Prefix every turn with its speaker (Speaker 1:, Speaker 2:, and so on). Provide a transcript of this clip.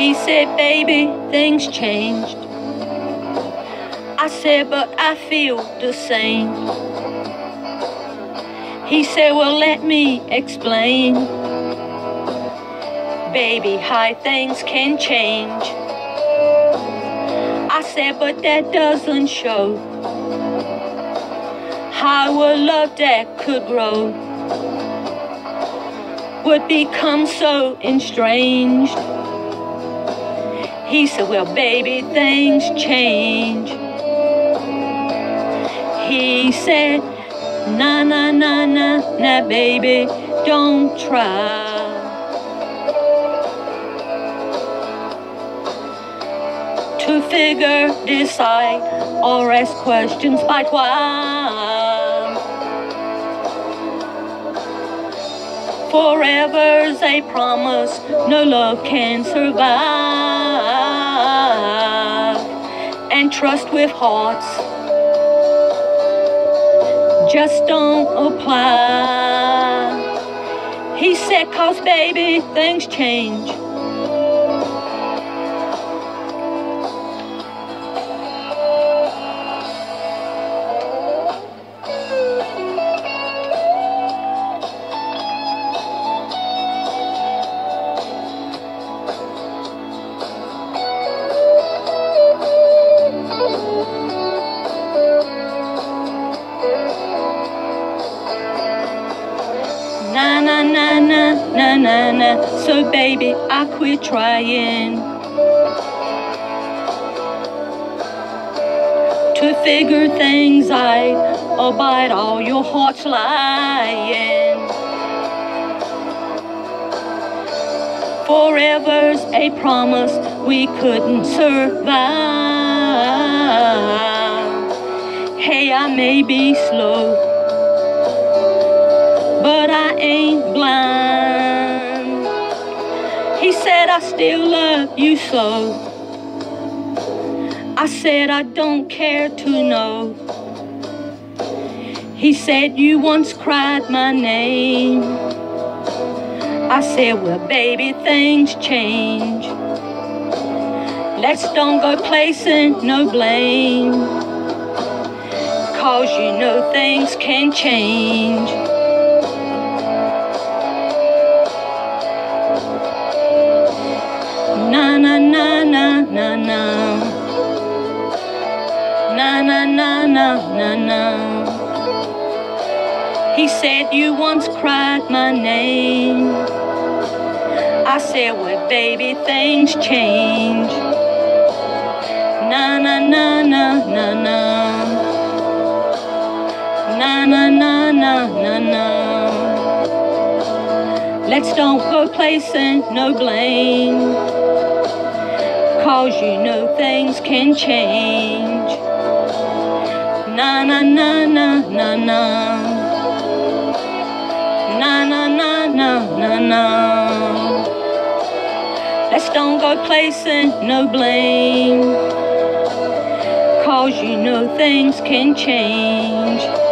Speaker 1: He said, baby, things changed. I said, but I feel the same. He said, well, let me explain. Baby, how things can change. I said, but that doesn't show how a love that could grow would become so estranged. He said, Well, baby, things change. He said, Na, na, na, na, na, baby, don't try. To figure, decide, or ask questions by why. Forever's a promise, no love can survive trust with hearts just don't apply. He said, cause baby, things change. Na na. So baby, I quit trying to figure things out oh, about all your heart's lying. Forever's a promise we couldn't survive. Hey, I may be slow but I ain't blind. Said, I still love you so. I said, I don't care to know. He said, You once cried my name. I said, Well, baby, things change. Let's don't go placing no blame. Cause you know things can change. Na na na na na na. He said you once cried my name. I said, well, baby, things change. Na na na na na na. Na na na na na na. Let's don't go placing no blame. Cause you know things can change. Na na na na na na. Na na na na na na. Let's don't go placing no blame. Cause you know things can change.